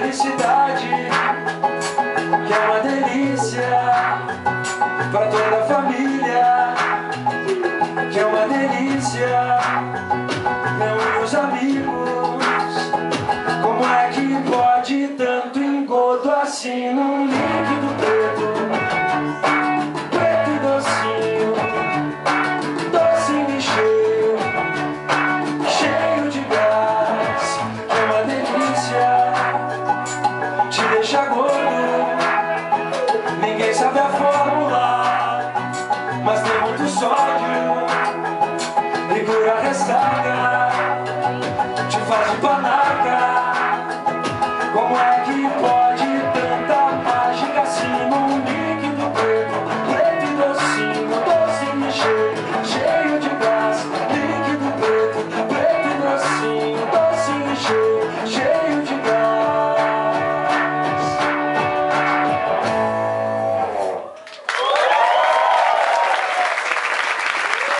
felicidade Que é uma delícia Pra toda a família Que é uma delícia Reúne os amigos. Como é que pode tanto engodo assim num livro te deixa gordo. Ninguém sabe a fórmula, mas tem muito sódio e cura a ressaca, te faz de panaca, como é